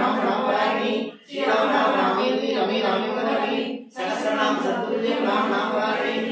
नमो नमवारिणी श्री राम नाम नामी नमी रामी मनोहरी सहस्रनाम सतुल्य राम नामवारिणी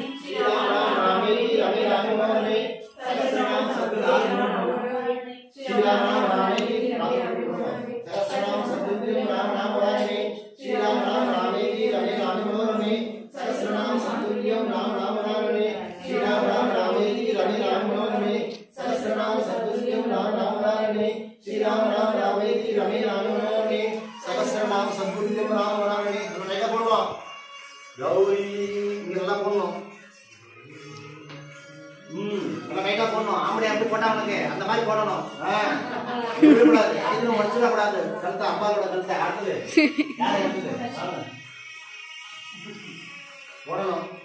完了？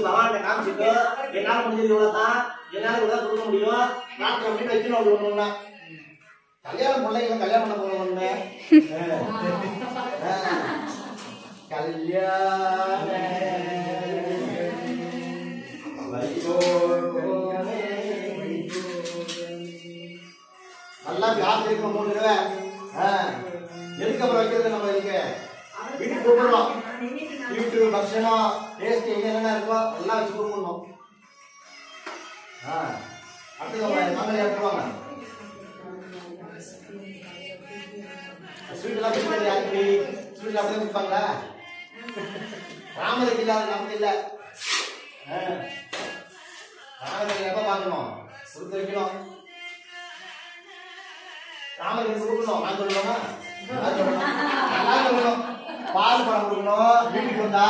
காமிச்சு பகவான் காமிச்சுட்டு என்னால முடிஞ்சது இவ்வளவுதான் என்னால இவ்வளவு கொடுக்க முடியும்? நாட்டு அப்படின்னு வைக்கணும் அப்படி ஒண்ணு கல்யாணம் பிள்ளைங்க கல்யாணம் பண்ண போகணும்னு நல்லா யார் இருக்கணும் மூணு தடவை எதுக்கு அப்புறம் வைக்கிறது நம்ம இதுக்கு? வீட்டுக்கு கூப்பிடுறோம் வீட்டு பக்ஷணம் டேஸ்ட் எங்க என்னென்ன இருக்கோ எல்லாம் வச்சு கொடுக்கணும் ஆ. அடுத்தது மங்கள எடுத்துருவாங்க ஸ்வீட் எல்லாம் யாருக்கு அப்படியே கொடுப்பாங்களா ராமருக்கு இல்லாத நமக்கு இல்லை. ராமருக்கு எப்ப பார்க்கணும் கொடுத்து வைக்கணும். ராமருக்கு கொடுக்கணும். நான் சொல்லணுமா? சொல்லணும். பால் பழம் கொடுக்கணும். வீட்டுக்கு வந்தா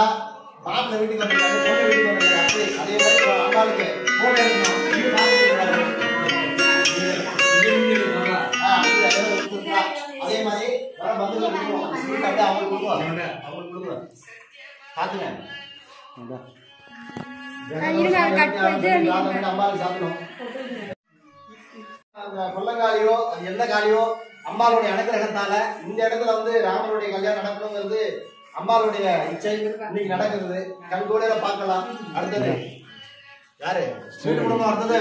மாப்பிள்ளை வீட்டுக்கு வந்தாரு பொண்ணு வீட்டுக்கு வந்தாரு அப்படி. அதே மாதிரி இப்போ அம்மாவுக்கு போன் பார்த்துக்கூடாது அதே மாதிரி வர பந்துல கொடுக்கணும். ஸ்வீட் அப்படியே அவங்களுக்கு கொடுக்கணும். அவங்களுக்கு கொடுக்கணும். பார்த்துங்க. அம்மாவுக்கு சாப்பிடணும். கொல்லங்காலியோ அது எந்த காலியோ அம்பாளுடைய அனுகிரகத்தால இந்த இடத்துல வந்து ராமனுடைய கல்யாணம் நடக்கணுங்கிறது அம்பாளுடைய இச்சை. இன்னைக்கு நடக்கிறது. கண் கூட பார்க்கலாம். அடுத்தது. யாரு? ஸ்வீட் கொடுக்கணும் அடுத்தது.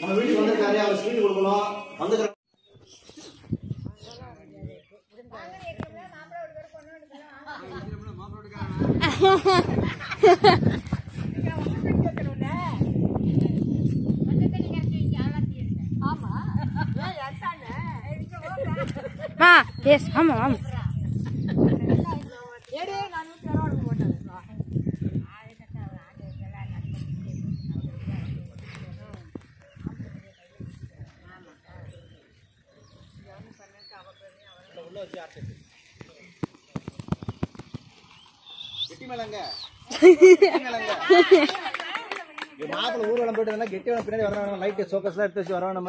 நம்ம வீட்டுக்கு வந்திருக்காரு அவர் ஸ்வீட் கொடுக்கணும். வந்துக்கிற ஆ எஸ் ஆமாம் ஆமாம் கெட்டி மேலங்க மாப்பிள்ள ஊர்வலம் போயிட்டு வந்தா கெட்டி வேணும் பின்னாடி வரணும் லைட் சோக்கஸ் எல்லாம் எடுத்து வச்சு வரணும்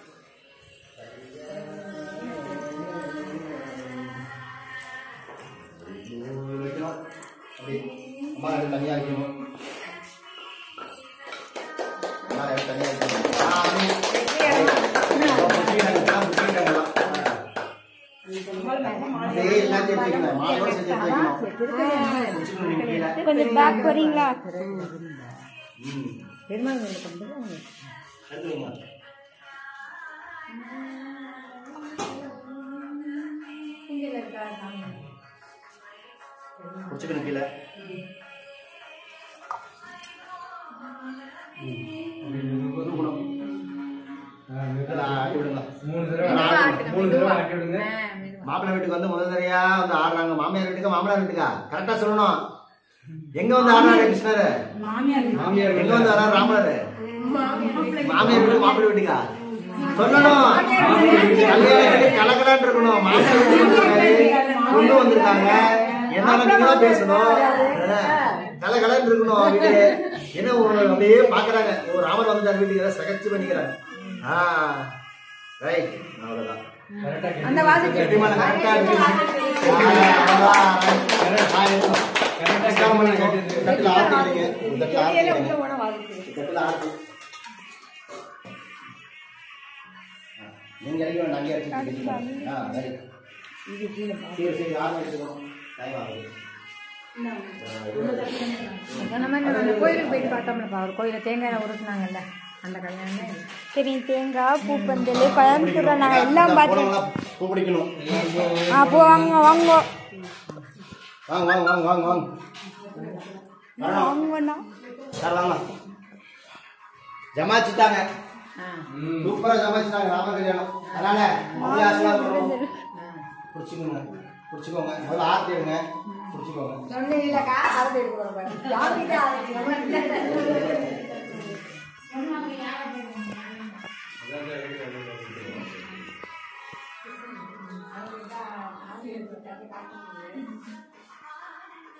பேக் வரீங்களா ம். எடுத்து வைங்க. வச்சுக்கணும் கீழே. மாப்பிள்ளை வீட்டுக்கு வந்து முதல் தடவையா வந்து ஆடுறாங்க மாமியார் வீட்டுக்கா மாமனார் வீட்டுக்கா கரெக்டா சொல்லணும் எங்க வந்து ஆடுறாரு கிருஷ்ணர் மாமியார் எங்க வந்து வர்றாரு ராமர் மாமியார் வீடு மாப்பிள்ளை வீட்டுக்கா சொல்லணும் கலக்கலான்னு இருக்கணும் மாமியார் கொண்டு வந்திருக்காங்க என்ன நீங்க தான் பேசணும் கலகலன்னு இருக்கணும் வீடு என்ன ஒரு அப்படியே பாக்குறாங்க ஒரு ராமர் வந்துட்டார் வீட்டுக்கு சகச்சு பண்ணிக்கிறாங்க ஆ ரைட் அவ்வளவுதான் கெட்டிமான கரெக்டா இருக்கு நீங்க இறங்கி நாங்க கோயிலுக்கு போயிட்டு பார்த்தோம்லப்பா ஒரு கோயிலில் தேங்காய் உருட்டினாங்கல்ல அந்த கல்யாணம் சரி தேங்காய் பூப்பந்தல் கோயம்புத்தூரில் நாங்கள் எல்லாம் பார்த்துருக்கோம் ஆ பூ வாங்க. வாங்குவோம் வாங்க வாங்க வாங்க வாங்க வாங்க. சார் வாங்க. ஜமாச்சிட்டாங்க சூப்பரா ஜமாச்சிட்டாங்க ராம கல்யாணம். அதனால முதல்ல ஆசீர்வாதம் பிடிச்சிக்கோங்க. பிடிச்சிக்கோங்க. முதல்ல ஆர்த்தி எடுங்க. பிடிச்சிக்கோங்க. சொன்னீங்கல்லக்கா அதை எடுக்கிறோம்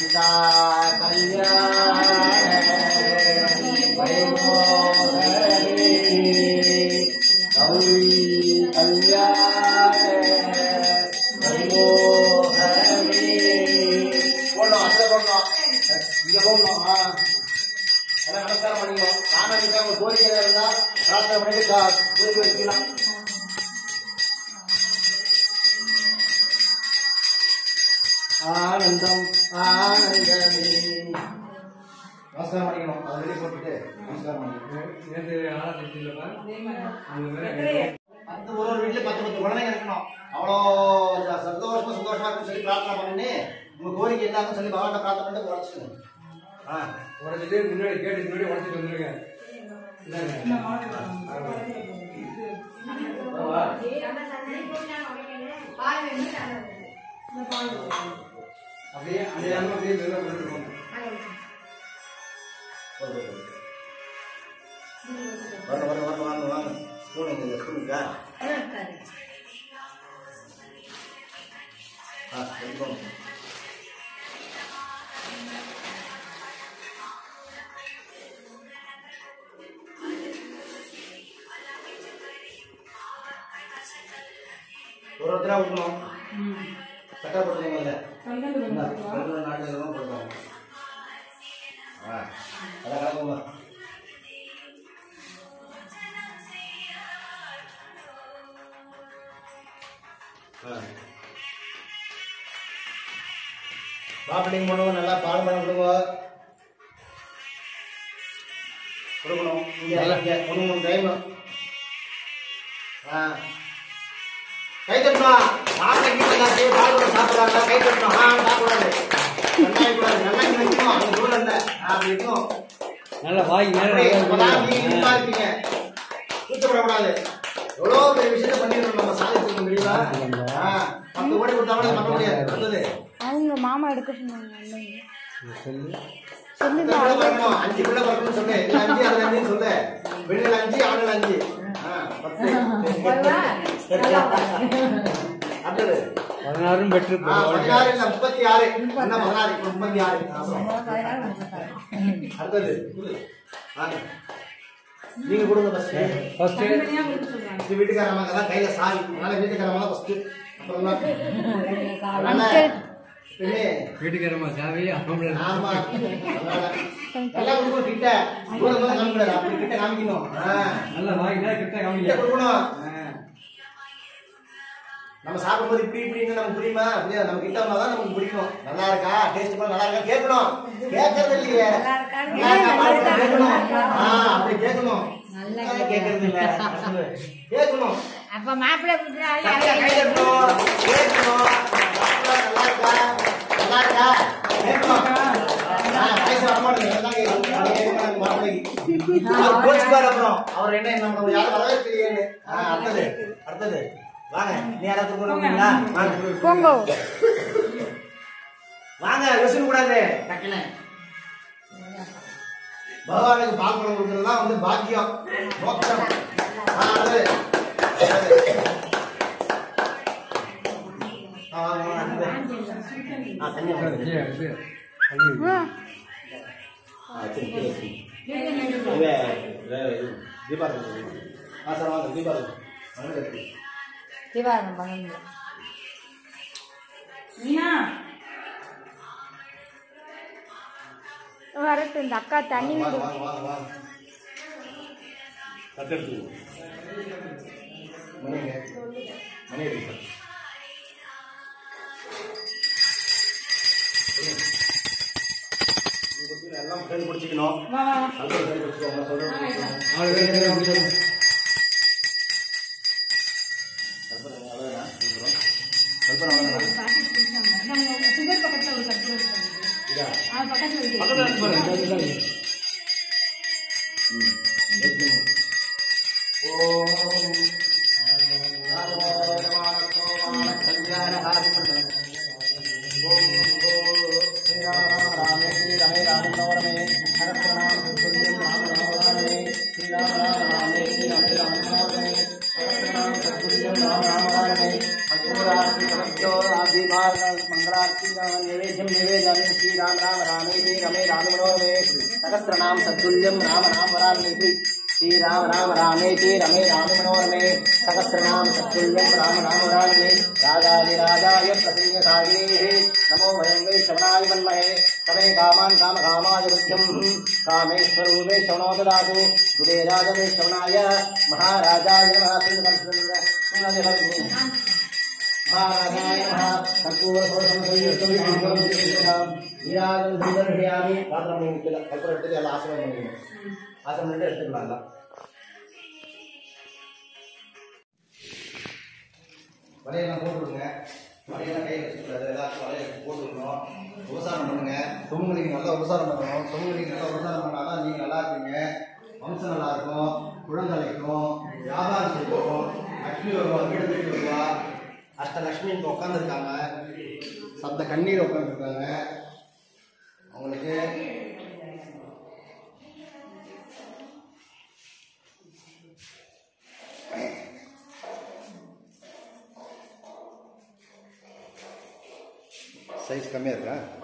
पिता कल्याण वैभोधरे गौरी कल्याण वैभोधरे बोलो अच्छा बोलो இங்க போகணுமா எல்லாம் நமஸ்காரம் பண்ணிக்கணும் நானும் கோரிக்கை இருந்தா பிரார்த்தனை பண்ணிட்டு பத்து ஒரு ஒரு வீட்டுல பத்து பத்து குழந்தைங்க இருக்கணும். அவ்வளோ சந்தோஷமா சந்தோஷமா இருக்குன்னு சொல்லி பிரார்த்தனை பண்ணி உங்க கோரிக்கை எல்லாருக்கும் சொல்லி பகவான் பிரார்த்தனை பண்ணிட்டு குறைச்சிக்கணும் ஆ. உடச்சிட்டு முன்னாடி கேட்டு முன்னாடி உடச்சிட்டு வந்துருங்க. அப்படியே அந்த அப்படியே ಈಗ ಹಾಂ ರುದ್ರ ಉಂಟು நல்லா இருக்கீங்க. கூச்சப்படக்கூடாது. எவ்வளோ பெரிய விஷயத்த பண்ணிருக்கோம் நம்ம சாதிச்சிருக்கோம் முடியுதா பத்து கோடி கொடுத்தா கூட பண்ண முடியாது அவங்க மாமா எடுக்க சொன்னாங்க அஞ்சு பிள்ளை வரணும்னு சொன்னேன் அஞ்சு அதுல அஞ்சு சொல்லு. வெளியில அஞ்சு ஆடல அஞ்சு. அடுத்தது. பதினாறு பெற்று பதினாறு இல்ல முப்பத்தி முப்பத்தி ஆறு அடுத்தது. நீங்க கொடுங்க ஃபர்ஸ்ட் ஃபர்ஸ்ட் இது வீட்டுக்காரமாக தான். கையில சாவி. அதனால வீட்டுக்காரமாக தான் ஃபர்ஸ்ட் அப்புறம் வீட்டுக்காரமா சாவி ஆம்பளை ஆமா. நல்லா கொடுக்கணும் கிட்ட. அப்படி கிட்ட காமிக்கணும். நல்லா நேரம் கிட்ட கிட்ட காமிக்க கொடுக்கணும் நம்ம சாப்பிடும்போது இப்படி இப்படின்னு நமக்கு புரியுமா? அப்படியே நம்ம கிட்ட வந்தா தான் நமக்கு பிடிக்கும் நல்லா இருக்கா? டேஸ்ட் பண்ண நல்லா இருக்கா? கேட்கணும். கேட்கறது இல்லையே. கேட்கணும். ஆ அப்படி கேட்கணும். கேட்கறது இல்ல. கேட்கணும். அப்ப மாப்பிள்ளை கூப்பிடுறாங்க கை கை தட்டணும் கேட்கணும். நல்லா இருக்கா? நல்லா கேட்கணும். கேட்கணும். கேட்கணும், மாப்பிள்ளைக்கு. அவர் என்ன என்ன பண்ணுறது? யாரும் வரவே தெரியலையேன்னு. ஆ, அடுத்தது. அடுத்தது. வாங்க நீ யாராவது கூப்பிடுறீங்களா வாங்க. பொங்கோ. வாங்க யோசிக்க கூடாது. டக்குன்னு. பகவானுக்கு பால் பழம் கொடுக்கறது தான் வந்து பாக்கியம். மோட்சம். தீபாவளி. தீபாவளி திவாரணம் பண்ணணும் வரட்டும் இந்த அக்கா தண்ணி விடு வாங்க, வாங்க, राजाधिराजाय प्रसन्नसागिने नमो वयं वै श्रवणाय मन्महे तमे कामान् कामकामाय बुद्ध्यं कामेश्वरो मे श्रवणो ददातु कुबेराज मे श्रवणाय महाराजाय नमः सुन्दर महाराजाय नमः कर्पूरसोषं संयुक्तं दीपं दीपं विराजं सुन्दर्शयामि பாத்திரம் நீங்க கீழே கற்பூரம் எடுத்துட்டு எல்லாம் ஆசீர்வாதம் பண்ணிக்கணும் ஆசீர்வாதம் பண்ணிட்டு எடுத்துக்கலாம் எல்லாம் வலையெல்லாம் போட்டு விடுங்க வலையெல்லாம் கையில் வச்சுக்கூடாது ஏதாச்சும் வலையை போட்டு விடணும் விவசாயம் பண்ணுங்க. சுமங்கலிக்கு நல்லா விவசாயம் பண்ணணும். சுமங்கலிக்கு நல்லா விவசாயம் பண்ணாதான் நீங்கள் நல்லா இருப்பீங்க. வம்சம் நல்லா இருக்கும். குழந்தைக்கும் வியாபாரம் செய்யும் லக்ஷ்மி வருவா வீடு தேடி வருவா அஷ்டலக்ஷ்மி இங்கே உட்காந்துருக்காங்க சப்த கண்ணீர் உட்காந்துருக்காங்க அவங்களுக்கு vocês caminhar.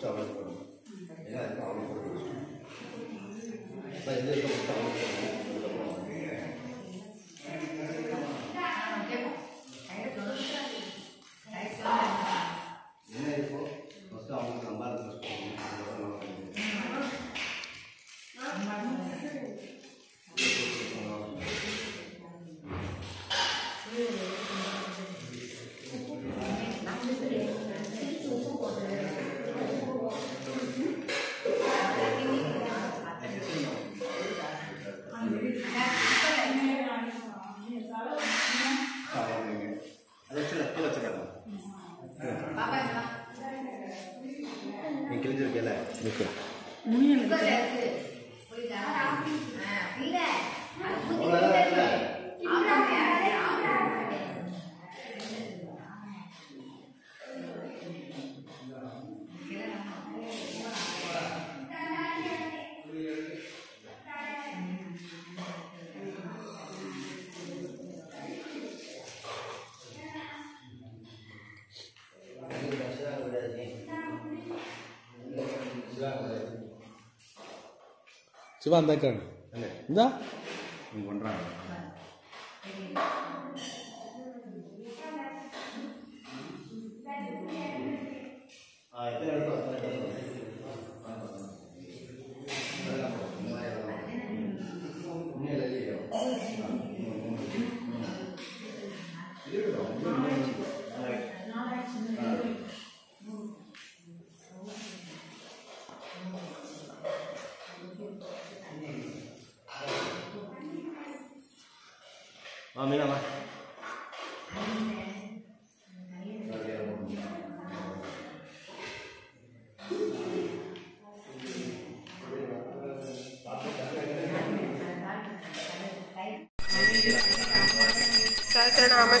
叫什么？ശിവ അന്തക്കാണ് എന്താ?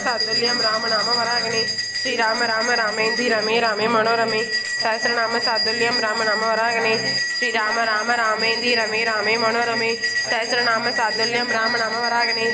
सातुल्यं रामनामवरागिणि श्रीराम राम रामेन्दि रमे रामे मनोरमे सहस्रनाम सातुल्यं रामनामवरागिणि श्रीराम राम रामेन्दि रमे रामे मनोरमे सहस्रनाम सातुल्यं रामनामवरागिणि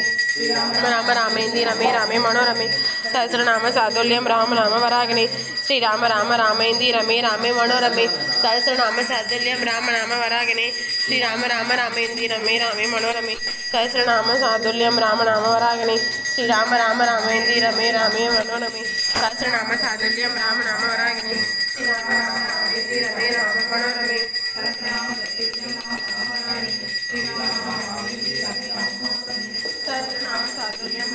రామ రామేంది రమే రామే మనోరమే సహస్రనామ సాదుల్యం రామ రామ వరాగిణి శ్రీరామ రామ రామేంది రమే రామే మనోరమే సహస్రనామ సాదుల్యం రామ రామ వరాగిణి శ్రీరామ రామ రామేంది రమే రామే మనోరమే कृष्णाम साधुल्यम राम रामनाम वरागणे। श्री राम रामेन्द्री रमे रामे मनोरमे सहस्रनाम सादुल्यम रामनाम वरागणे। श्रीराम राम रामेन्द्री रमे राम मनोरमे सहस्रनाम सादुल्यम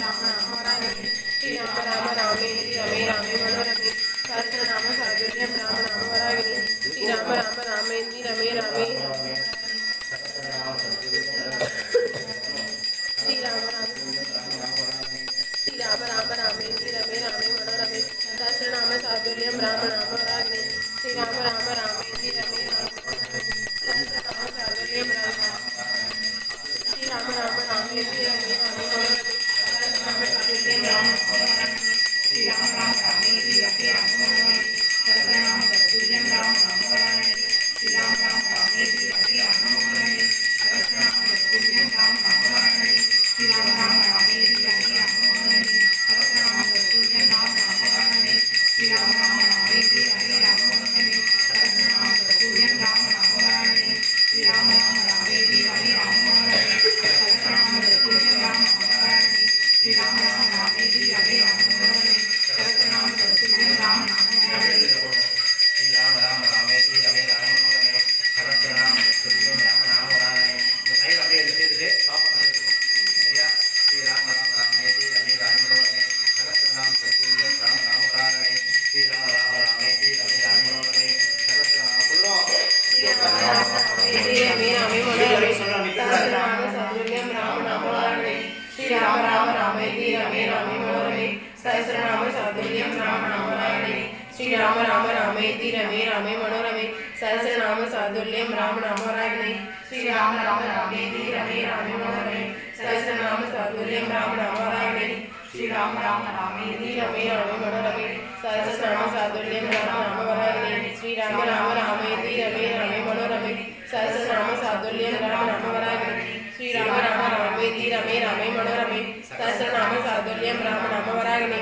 రామవరాయణి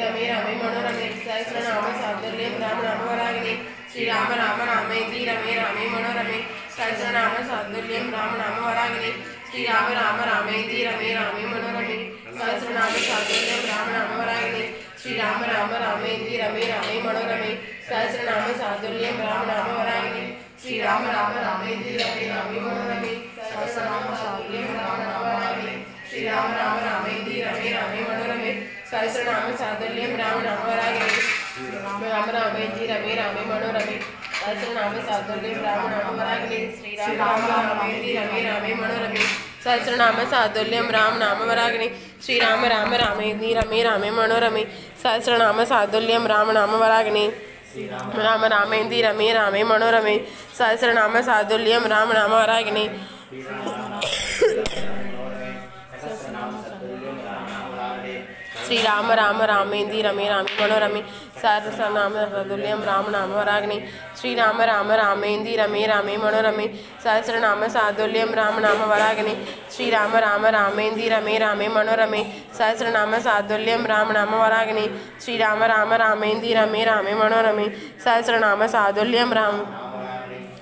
రమే రమే మనోరమే ఎక్సైజ్ నామ సౌందర్య రామ రామవరాయణి శ్రీరామ రామ రామేతి రమే రమే మనోరమే సహస్రనామ సౌందర్యం రామ నామ వరాగిని శ్రీరామ రామ రామేతి రమే రామే మనోరమే సహస్రనామ సౌందర్యం రామ నామ వరాగిని శ్రీరామ రామ రామేతి రమే రామే మనోరమే సహస్రనామ సౌందర్యం రామ నామ వరాగిని శ్రీరామ రామ రామేతి రమే రామే మనోరమే సహస్రనామ సౌందర్యం రామ నామ వరాగిని శ్రీరామ రామ రామ రమే రామే మనోరమే సహస్రనామ సాధుల్యం రామ నామ వరాగిని రామ రామేంద్రి రమే రామే మనోరమే సహస్రనామ సాధుల్యం రామ నామ వరాగిని శ్రీరామ రామేంద్రి రమే రామే మనోరమే సహస్రనామ సాధుల్యం రామ నామ వరాగిని శ్రీరామ రామ రామేంద్రి రమే రామే మనోరమే సహస్రనామ సాధుల్యం రామ నామ వరాగిని రామ రామేంది రమే రామే మనోరమే సహస్రనామ సాదుల్యం రామ श्री राम राम रामेंदी रमे, रामे, मनोरमे सरसनाम दुल्यम, राम, नाम वराग्नि श्री राम राम रामेंदी रमे, रामे, मनोरमे सहस्रनाम सादुल्यम राम, नाम, वराग्नि। श्री राम राम रामेंदी रमे, रामे, मनोरमे सहस्रनाम सादुल्यम राम, नाम, वराग्नि। श्री राम राम रामेंदी रमे, रामे, मनोरमे सहस्रनाम साधुल्यम राम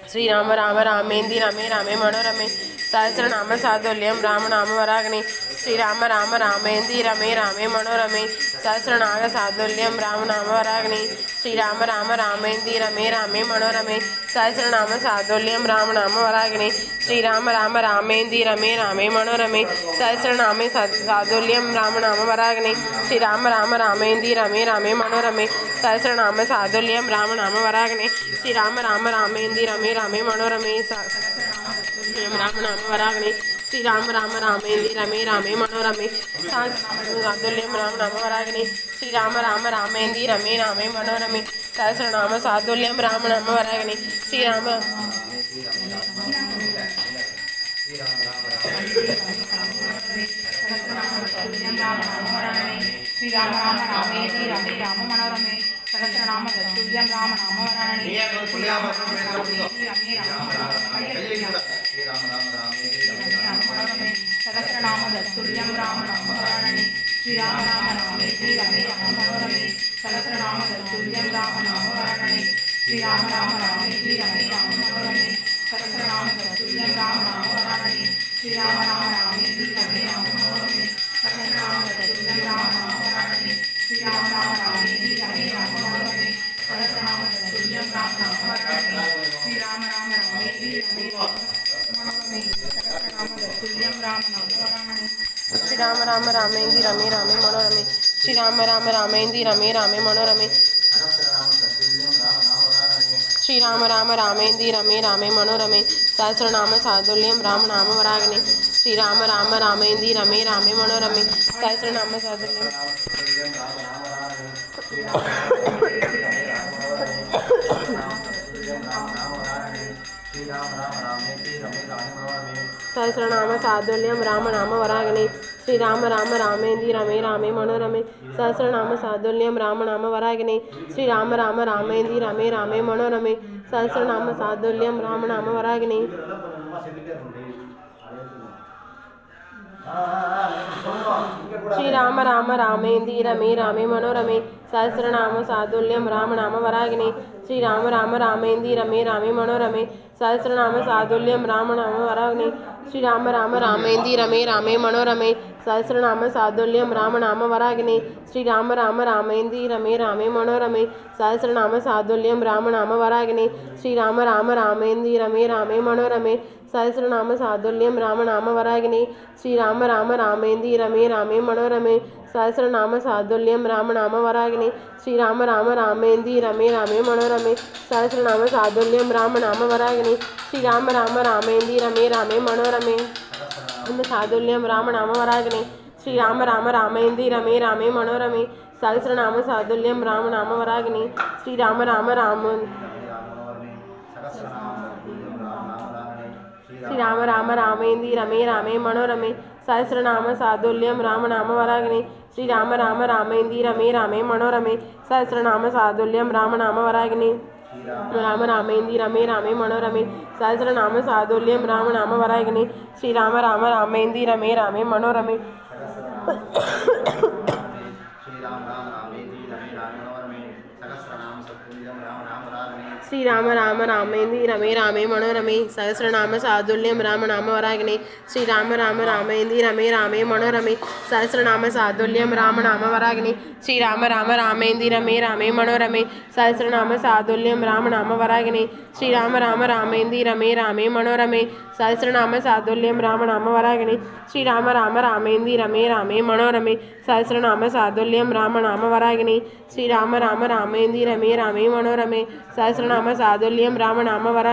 श्री राम। राम रामेंदी रमे, रामे, मनोरमे सहस्रनाम सादुल्यम राम, नाम, वराग्नि। శ్రీరామ రామ రామేంది రమే రామే మనోరమే సహస్రనామ సాదుల్యం రామనామ వరాగిని శ్రీరామ రామ రామేంది రమే రామే మనోరమే సహస్రనామ సాదుల్యం రామనామ వరాగిని శ్రీరామ రామ రామేంది రమే రామే మనోరమే సహస్రనామే సాదుల్యం రామనామ వరాగిని శ్రీరామ రామ రామేంది రమే రామే మనోరమే సహస్రనామ సాదుల్యం రామనామ వరాగిని శ్రీరామ రామ రామేంది రమే రామే మనోరమే సహస్రనామ श्री राम राम रामेन्द्र रमे, रामे मनोरमे। साधुल्यम राम राम, वरागिणी। श्री राम राम रामेन्द्र रमे, रामे मनोरमे। सहस्रनाम साधुल्यम राम राम, वरागिणी। श्री राम। श्री राम राम रामेति रमे, राम मनोरमे। सहस्रनाम दत्तुल्यम राम राम वराणि रमे, राम रामेंदी रमे, रामे, मनोरमे। श्री राम राम रामेंदी रमे, रामे, मनोरमे। श्री राम राम रामेंदी रमे, रामे, मनोरमे। सहस्रनाम, सादुल्यम, राम, नाम वरागने श्री राम राम रामेंदी रमे, रामे, मनोरमे। सहस्रनाम, सादुल्यम। सहस्रनाम, सादुल्यम, राम, नाम वरागने श्रीराम, राम रामेन्दि रमे, रामे मनोरमे सहस्रनाम राम, नाम वरागिने श्रीराम, राम रामेन्दि रमे, रामे मनोरमे सहस्रनाम साल्यं राम, नाम वरागिने श्रीराम, राम रामेन्दि रमे, रामे मनोरमे सहस्रनाम सादुल्यं रामनाम वरागिने श्रीराम, राम रामेन्दि रमे, रामे मनोरमे सहस्रनाम राम, नाम वरागिने श्रीराम, राम रामेन्दि रमे, रामे मनोरमे சஹசிரநாம சாதுல்யம் ராமநாம வராகினி. ஸ்ரீ ராம ராம ராமேந்தி ரமே ராமே மனோரமே. சஹசிரநாம சாதுல்யம் ராமநாம வராகினி. ஸ்ரீ ராம ராம ராமேந்தி ரமே ராமே மனோரமே. சஹசிரநாம சாதுல்யம் ராமநாம வராகினி. ஸ்ரீ ராம ராம ராமேந்தி ரமே ராமே மனோரமே. சஹசிரநாம சாதுல்யம் ராமநாம வராகினி. ஸ்ரீ ராம ராம ராமேந்தி ரமே ராமே மனோரமே. சஹசிரநாம சாதுல்யம் ராமநாம வராகினி. ஸ்ரீ ராம ராம ராமேந்தி ரமே ராமே மனோரமே. அந்த साल्यम ராமநாம வராகனே श्रीराम राम रामेंदी रमे रामे मनोरमे सहस्रनाम सादुल्यम राम नाम वराग्नि श्रीराम राम राम श्रीराम राम राम रामेंदी रमे रामे मनोरमे सहस्रनाम सादुल्यम राम नाम वराग्नि श्रीराम राम रामेंदी रमे रामे मनोरमे सहस्रनाम सादुल्यम राम नाम वराग्नि ராம ராமேந்தி ரமே ராமே மனோரமே சகசர நாம சாதுல்யம் ராம நாம வராயகனே ஸ்ரீராம ராம ராமேந்தி ரமே ராமே மனோரமே శ్రీరామ రామ రామేంది రమే రామే మనోరమే సహస్రనామ సాదుల్యం రామనామ వరాగిని శ్రీరామ రామ రామేంది రమే రామే మనోరమే సహస్రనామ సాదుల్యం రామనామ వరాగిని శ్రీరామ రామ రామేంది రమే రామే మనోరమే సహస్రనామ సాదుల్యం రామనామ వరాగిని శ్రీరామ రామ రామేంది రమే రామే మనోరమే సహస్రనామ సాదుల్యం రామనామ వరాగిని శ్రీరామ రామ రామేంది రమే రామే మనోరమే సహస్రనామ సాదుల్యం రామనామ వరాగిని శ్రీరామ రామ రామేంది రమే రామే మనోరమే సహస్రనామ ராம சாதுல்யம் ராம நாம வர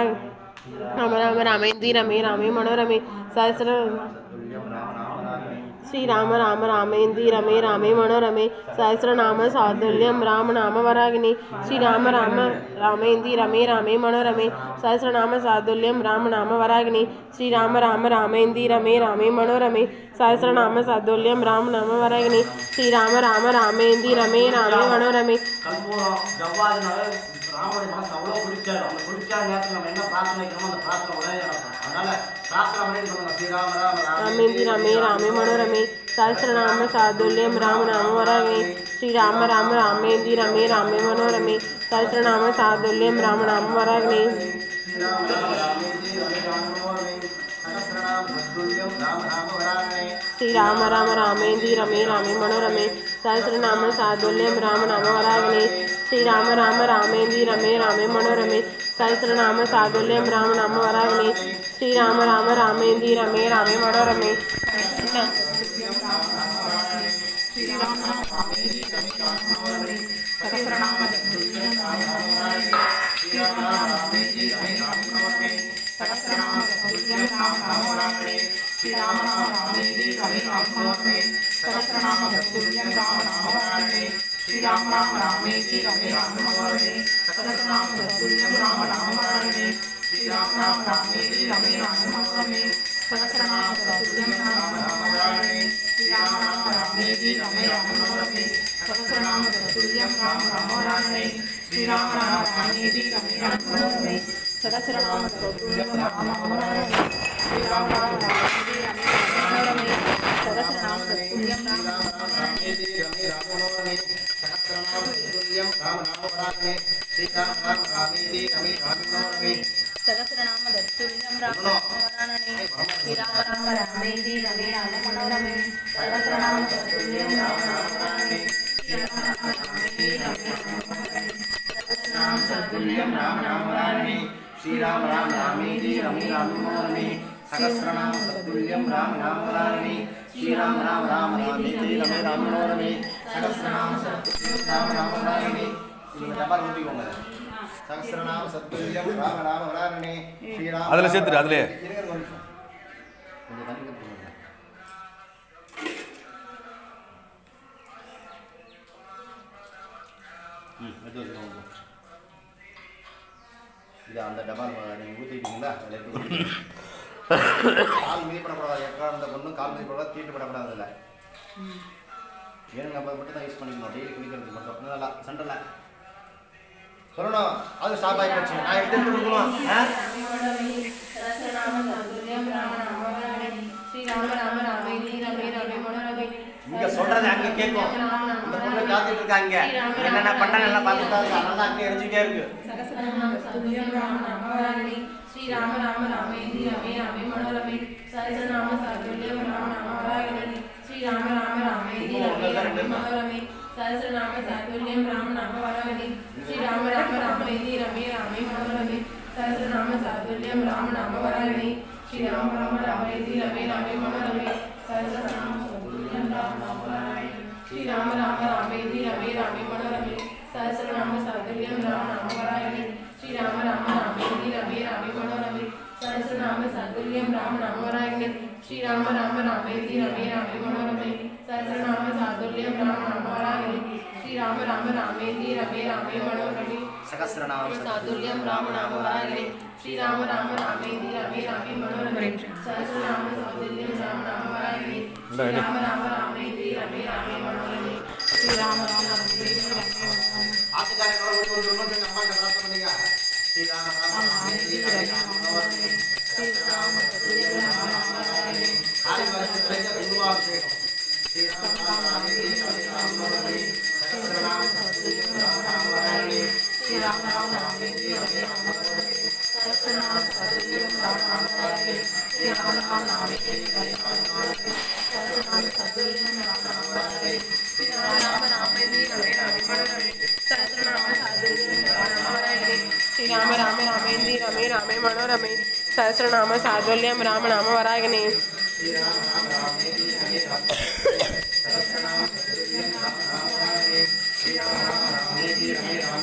ராம ராம ராமேந்தி ரமே ராமே மனோரமே சஹசிர ஸ்ரீராம ராம ராமேந்தி ரமே ராமே மனோரமே சஹசிரநாம சாதுல்யம் ராம நாம வராகினி ஸ்ரீராம ராம ராமேந்தி ரமே ராமே மனோரமே சஹசிரநாம சாதுல்யம் ராம நாம வராகினி ஸ்ரீராம ராம ராமேந்தி ரமே ராமே மனோரமே சஹசிரநாம சாதுல்யம் ராம நாம வராகினி ஸ்ரீராம ராம ராமேந்தி ரமே ராமே மனோரமே. ராமனுடைய மனசு அவ்வளோ பிடிச்சாரு அந்த பிடிச்ச நேரத்தில் நம்ம என்ன பிரார்த்தனை வைக்கணுமோ அந்த பிரார்த்தனை உடனே நடக்கும் அதனால பிரார்த்தனை பண்ணிட்டு நம்ம ஸ்ரீராம ராம ராமேந்தி ரமே ராமே மனோரமே சஹசிரநாம சாதுல்யம் ராம நாம வரமே ஸ்ரீராம ராம ராமேந்தி ரமே ராமே மனோரமே சஹசிரநாம சாதுல்யம் ராம நாம வரமே ஸ்ரீராம ராம ராமேந்தி ரமே ராம மனோரமே श्री राम राम रामेंदी रमे रामे मनोरमे सहस्रनाम सादुल्यम राम नाम वरागणे श्रीराम, राम रामेन्दि रमे, रामे, मनोरमे। सहस्रनाम सागुल्यं राम, नाम वरावने श्रीराम, राम रामेन्दि रमे, रामे, मनोरमे। श्रीराम, राम रामेन्दि रमे, रामे, मनोरमे। सहस्रनाम श्रीराम राम रामे की रमे राम मनोहरणे सकलत नाम तत्तुल्यम राम राम वरणे श्रीराम राम रामे की रमे राम मनोहरणे सहस्रनाम तत्तुल्यम राम राम वरणे श्रीराम राम रामे की रमे राम मनोहरणे सहस्रनाम तत्तुल्यम राम राम वरणे श्रीराम राम रामे की रमे राम मनोहरणे सहस्रनाम तत्तुल्यम राम राम वरणे श्रीराम राम रामे రామనామరామే శ్రీరామ రామ రామేది రమే రామినో రమే సహస్రనామ దత్తుల్యం రామనామరాణని. శ్రీరామ రామ రామేది రమే రామనో రమే సహస్రనామ దత్తుల్యం రామనామరాణని. శ్రీరామ రామ రామేది రమే రామనో రమే సహస్రనామ దత్తుల్యం రామనామరాణని. శ్రీరామ రామ రామేది రమే రామినో రమే సహస్రనామ సత్తుల్యం రామ నామ రామణి శ్రీరామ రామ రామ రామే రమే రామణో రమే సహస్రనామ సత్తు ம் எடுத்து வச்சுக்கோங்க. இது அந்த டபால் நீங்கள் ஊற்றிட்டீங்களா அதில். கால் மிதிப்படக்கூடாது எக்கா அந்த பொண்ணும் கால் மிதிப்படக்கூடாது தீட்டுப்படக்கூடாது இல்லை வேணும் நம்ம மட்டும் தான் யூஸ் பண்ணிக்கணும்? டெய்லி குளிக்கிறதுக்கு மட்டும். அப்படின்னா நல்லா சண்டை சொல்லணும். அது ஸ்டாப் ஆகி நான் எடுத்து கொடுக்கலாம் இங்க சொல்றது அங்க கேட்கும். இந்த பொண்ணு காத்துட்டு இருக்காங்க என்னென்ன பண்றாங்க எல்லாம் பார்த்துட்டு தான் அதனால அங்க எரிஞ்சுட்டே இருக்கு. ஸ்ரீராம ராம ராமே ரமே ரமே மனோரமே சரிசநாம சாதுல்யம் ராம நாம ஸ்ரீராம ராம मनोरमे सहस्रनाम चातुर्यं राम नाम वरावधि श्री राम राम रामयति रमे रामे मनोरमे सहस्रनाम चातुर्यं राम नाम वरावधि श्री राम राम रामयति रमे रामे मनोरमे सहस्रनाम चातुर्यं राम नाम वरावधि श्री राम राम रामयति रमे रामे मनोरमे सहस्रनाम चातुर्यं राम नाम वरावधि श्री राम राम रामयति रमे रामे मनोरमे सहस्रनाम चातुर्यं राम नाम वरावधि श्री राम राम रामयति रमे रामे मनोरमे सहस्रनाम राम रामनामाराणि श्रीराम राम रामेन्दि रमे रामे मनोरमि सहस्रनाम सादुल्यं रामनाम वरागिरि श्रीराम राम रामेन्दि रमे रामे मनोरमि सहस्रनाम सादुल्यं रामनाम वरागिरि श्रीराम राम रामेन्दि रमे रामे मनोरमि श्रीराम राम रामेन्दि रमे मनोरमि आज का कार्यक्रम दोनों के नंबर का प्राप्त बनेगा श्रीराम राम रामेन्दि रमे रामे मनोरमि श्रीराम सादुल्यं रामनाम वरागिरि आज का कार्यक्रम गुरुवार से రామ రామ రామేంది రమే రామే మనో రమే సహస్రనామ సాధుల్యం రామ నామ వరాగనే శ్రీరామ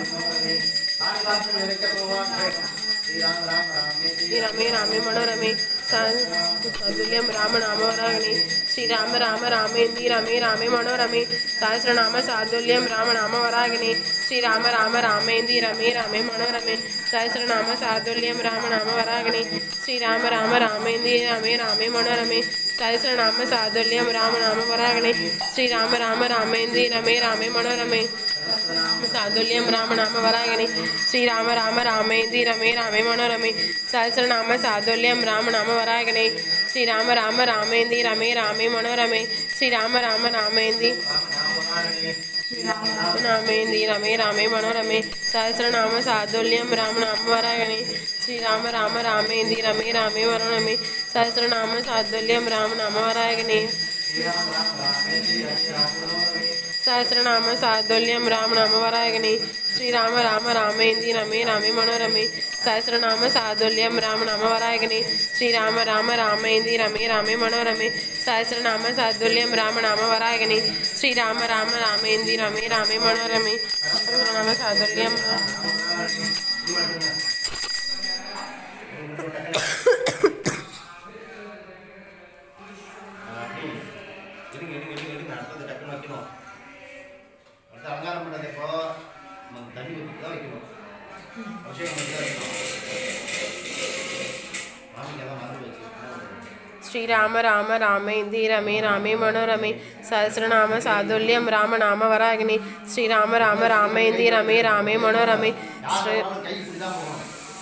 रमे रामे मनोरमे तुल्यम राम नामवरागणे श्रीराम राम रामेन्दी रमे रामे मनोरमे सहस्रनाम सादुल्यम राम नामवरागणे श्रीराम राम रामेन्दी रमे रामे मनोरमे सहस्रनाम सादुल्यम राम नामवरागणे श्रीराम राम रामेन्दी रमे रामे मनोरमे सहस्रनाम सादुल्यम राम नामवरागणे श्रीराम राम रामेन्दी रमे रामे मनोरमे సాదుల్యం రామనామ వరాగిని శ్రీరామ రామ రామేంది రమే రామే మనోరమే సహస్రనామ సాదుల్యం రామనామ వరాగిని శ్రీరామ రామ రామేంది రమే రామే మనోరమే శ్రీరామ రామ రామేంది రామేంది రమే రామే మనోరమే సహస్రనామ సాదుల్యం రామనామ వరాగిని శ్రీరామ రామ రామేంది రమే రామే మనోరమే సహస్రనామ సాదుల్యం రామనామవరాయణి శ్రీరామ రామ రామేంది రామనామ వరాగిని సహస్రనామ సాదుల్యం రామనామ వరాగిని శ్రీరామ రామ రామేంది రమే రామే మనోరమే. సహస్రనామ సాదుల్యం రామనామ వరాగిని శ్రీరామ రామ రామేంది రమే రామే మనోరమే. సహస్రనామ సాదుల్యం రామనామ వరాగిని శ్రీరామ రామ రామేంది రమే రామే మనోరమే. సహస్రనామ సాదుల్యం ஸ்ரீராம ராம ராமே தீரமே ராமே மனோரமே சஹசிரநாம சாதுல்யம் ராம நாம வராகினி ஸ்ரீராம ராம ராமே தீரமே ராமே மனோரமே ஸ்ரீ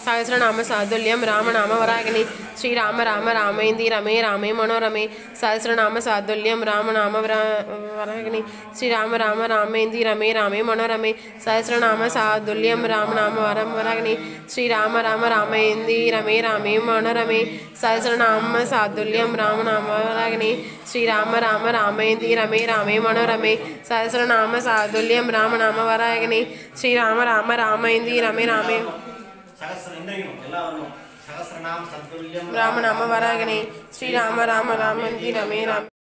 సహస్రనామ సాదుల్యం రామనామ వరాగిని శ్రీరామ రామ రామేంది రమే రామే మనోరమే. సహస్రనామ సాదుల్యం రామనామ వరాగిని శ్రీరామ రామ రామేంది రమే రామే మనోరమే. సహస్రనామ సాదుల్యం రామనామ వరం వరాగిని శ్రీరామ రామ రామేంది రమే రామే మనోరమే. సహస్రనామ సాదుల్యం రామనామ వరాగిని శ్రీరామ రామ రామేంది రమే రామే మనోరమే. సహస్రనామ సాదుల్యం రామనామ వరాగిని శ్రీరామ రామ రామేంది రమే రామే. ராம நாம வராகனே. ஸ்ரீராம ராம ராமன் தி ரமே ராம.